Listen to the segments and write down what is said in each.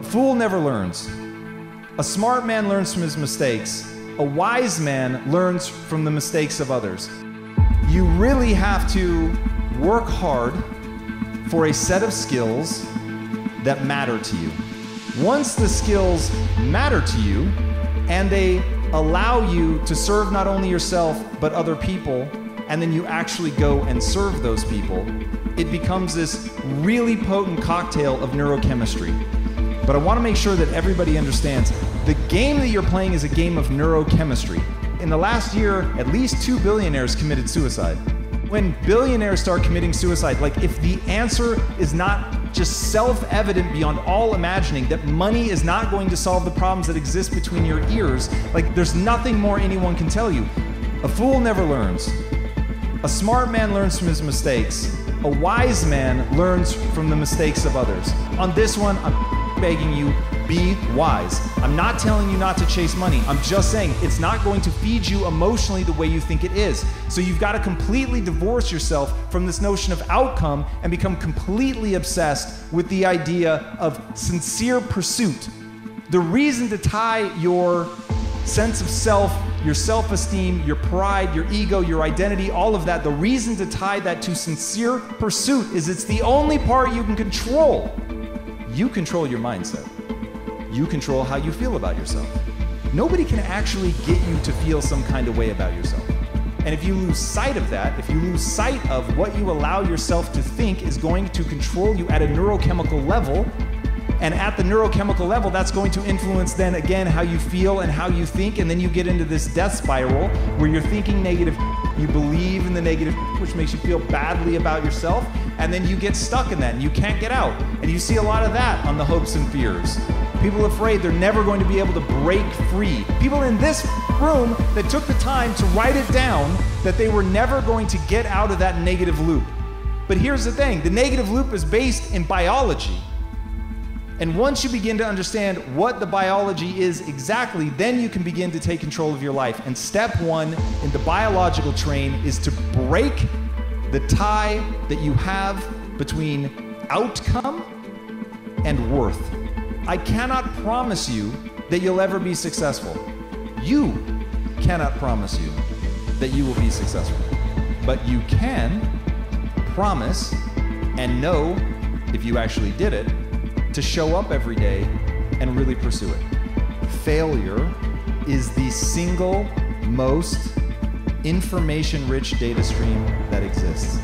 A fool never learns. A smart man learns from his mistakes. A wise man learns from the mistakes of others. You really have to work hard for a set of skills that matter to you. Once the skills matter to you and they allow you to serve not only yourself but other people, and then you actually go and serve those people, it becomes this really potent cocktail of neurochemistry. But I want to make sure that everybody understands the game that you're playing is a game of neurochemistry. In the last year, at least two billionaires committed suicide. When billionaires start committing suicide, like if the answer is not just self evident beyond all imagining that money is not going to solve the problems that exist between your ears, like there's nothing more anyone can tell you. A fool never learns. A smart man learns from his mistakes. A wise man learns from the mistakes of others. On this one, I'm begging you, be wise. I'm not telling you not to chase money. I'm just saying it's not going to feed you emotionally the way you think it is. So you've got to completely divorce yourself from this notion of outcome and become completely obsessed with the idea of sincere pursuit. The reason to tie your sense of self, your self esteem, your pride, your ego, your identity, all of that, the reason to tie that to sincere pursuit is it's the only part you can control. You control your mindset you control how you feel about yourself. Nobody can actually get you to feel some kind of way about yourself. And if you lose sight of that, if you lose sight of what you allow yourself to think is going to control you at a neurochemical level, and at the neurochemical level, that's going to influence then again how you feel and how you think. And then you get into this death spiral where you're thinking negative, you believe in the negative, which makes you feel badly about yourself. And then you get stuck in that and you can't get out. And you see a lot of that on the hopes and fears. People afraid they're never going to be able to break free. People in this room that took the time to write it down that they were never going to get out of that negative loop. But here's the thing the negative loop is based in biology. And once you begin to understand what the biology is exactly, then you can begin to take control of your life. And step one in the biological train is to break the tie that you have between outcome and worth. I cannot promise you that you'll ever be successful. You cannot promise you that you will be successful. But you can promise and know if you actually did it to show up every day and really pursue it. Failure is the single most information rich data stream that exists.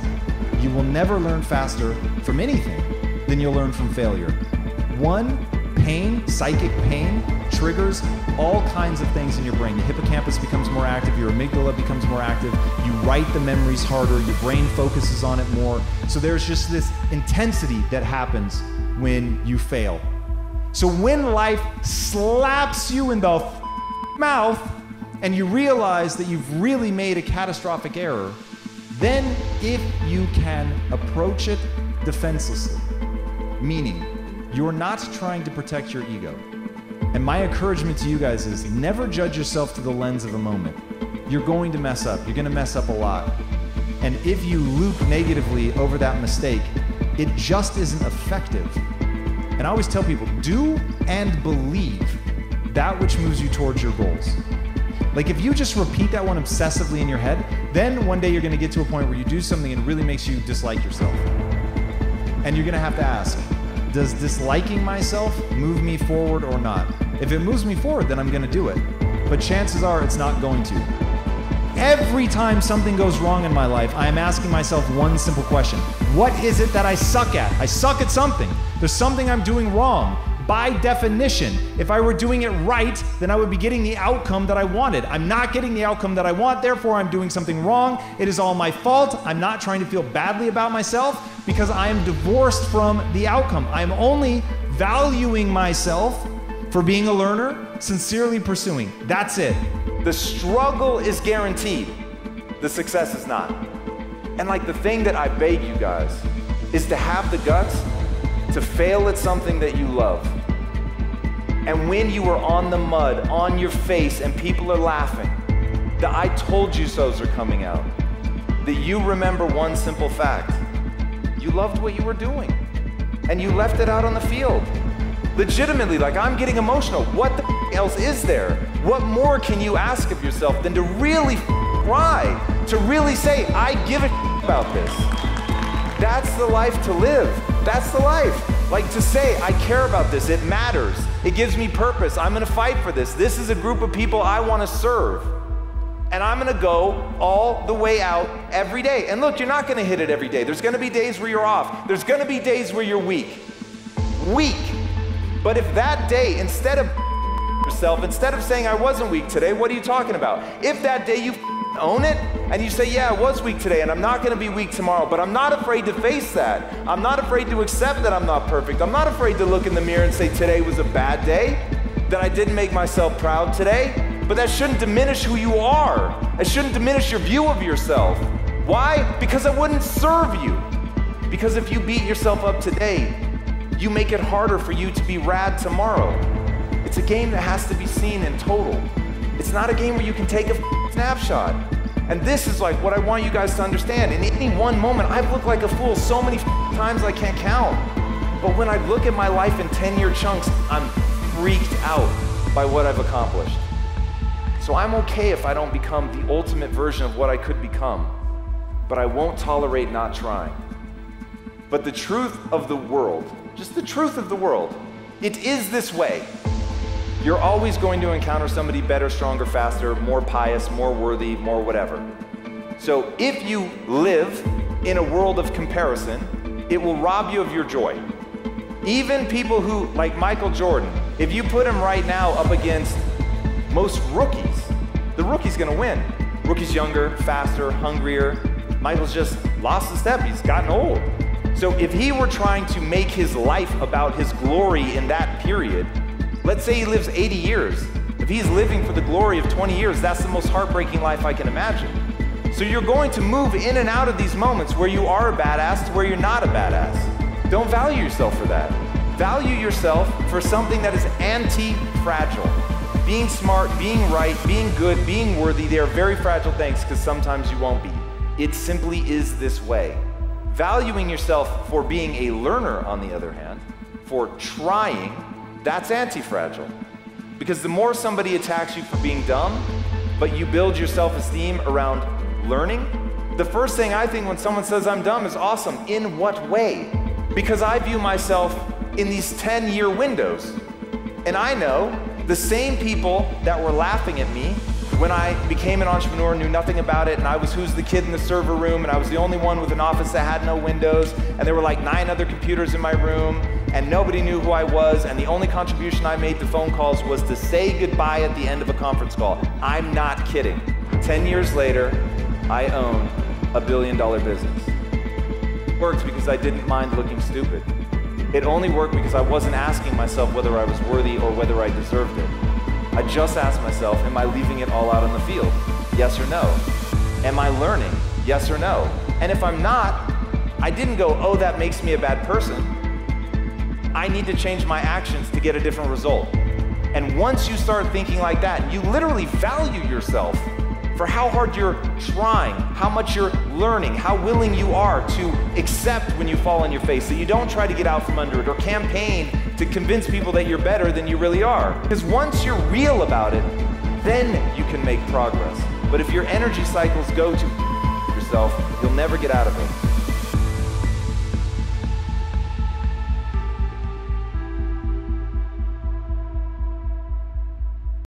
You will never learn faster from anything than you'll learn from failure. One pain, psychic pain, triggers all kinds of things in your brain. The hippocampus becomes more active, your amygdala becomes more active, you write the memories harder, your brain focuses on it more. So there's just this intensity that happens when you fail. So when life slaps you in the mouth and you realize that you've really made a catastrophic error, then if you can approach it defenselessly, meaning you're not trying to protect your ego. And my encouragement to you guys is never judge yourself through the lens of a moment. You're going to mess up. You're going to mess up a lot. And if you loop negatively over that mistake, it just isn't effective. And I always tell people do and believe that which moves you towards your goals. Like if you just repeat that one obsessively in your head, then one day you're to get to a point where you do something and really makes you dislike yourself. And you're to have to ask, does disliking myself move me forward or not? If it moves me forward, then I'm to do it. But chances are it's not going to. Every time something goes wrong in my life, I am asking myself one simple question What is it that I suck at? I suck at something. There's something I'm doing wrong. By definition, if I were doing it right, then I would be getting the outcome that I wanted. I'm not getting the outcome that I want, therefore, I'm doing something wrong. It is all my fault. I'm not trying to feel badly about myself because I am divorced from the outcome. I'm only valuing myself for being a learner, sincerely pursuing. That's it. The struggle is guaranteed, the success is not. And like the thing that I beg you guys is to have the guts to fail at something that you love. And when you are on the mud, on your face, and people are laughing, the I told you so's are coming out, that you remember one simple fact you loved what you were doing, and you left it out on the field. Legitimately, like I'm getting emotional. What the else is there? What more can you ask of yourself than to really cry? To really say, I give a about this. That's the life to live. That's the life. Like to say, I care about this, it matters, it gives me purpose, I'm gonna fight for this. This is a group of people I wanna serve. And I'm gonna go all the way out every day. And look, you're not gonna hit it every day. There's gonna be days where you're off, there's gonna be days where you're weak. Weak. But if that day, instead of yourself, instead of saying I wasn't weak today, what are you talking about? If that day you own it and you say, Yeah, I was weak today and I'm not gonna be weak tomorrow, but I'm not afraid to face that. I'm not afraid to accept that I'm not perfect. I'm not afraid to look in the mirror and say, Today was a bad day, that I didn't make myself proud today. But that shouldn't diminish who you are. It shouldn't diminish your view of yourself. Why? Because it wouldn't serve you. Because if you beat yourself up today, you make it harder for you to be rad tomorrow. It's a game that has to be seen in total. It's not a game where you can take a snapshot. And this is like what I want you guys to understand. In any one moment, I've looked like a fool so many times I can't count. But when I look at my life in 10 year chunks, I'm freaked out by what I've accomplished. So I'm okay if I don't become the ultimate version of what I could become, but I won't tolerate not trying. But the truth of the world, just the truth of the world, it is this way. You're always going to encounter somebody better, stronger, faster, more pious, more worthy, more whatever. So if you live in a world of comparison, it will rob you of your joy. Even people who, like Michael Jordan, if you put him right now up against most rookies, the rookie's gonna win. Rookie's younger, faster, hungrier. Michael's just lost a step, he's gotten old. So if he were trying to make his life about his glory in that period, Let's say he lives 80 years. If he's living for the glory of 20 years, that's the most heartbreaking life I can imagine. So you're going to move in and out of these moments where you are a badass to where you're not a badass. Don't value yourself for that. Value yourself for something that is anti fragile. Being smart, being right, being good, being worthy, they are very fragile things because sometimes you won't be. It simply is this way. Valuing yourself for being a learner, on the other hand, for trying that's anti fragile. Because the more somebody attacks you for being dumb, but you build your self esteem around learning, the first thing I think when someone says I'm dumb is awesome. In what way? Because I view myself in these 10 year windows. And I know the same people that were laughing at me when I became an entrepreneur, knew nothing about it, and I was who's the kid in the server room, and I was the only one with an office that had no windows, and there were like nine other computers in my room, and nobody knew who I was, and the only contribution I made to phone calls was to say goodbye at the end of a conference call. I'm not kidding. 10 years later, I own a billion dollar business. It worked because I didn't mind looking stupid. It only worked because I wasn't asking myself whether I was worthy or whether I deserved it. I just asked myself, am I leaving it all out on the field? Yes or no? Am I learning? Yes or no? And if I'm not, I didn't go, oh, that makes me a bad person. I need to change my actions to get a different result. And once you start thinking like that, you literally value yourself for how hard you're trying, how much you're learning, how willing you are to accept when you fall on your face, that you don't try to get out from under it or campaign to convince people that you're better than you really are. Because once you're real about it, then you can make progress. But if your energy cycles go to yourself, you'll never get out of it.